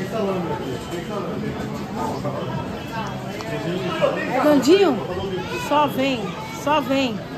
tem salame aqui. Tem salame. Gandinho, só vem, só vem.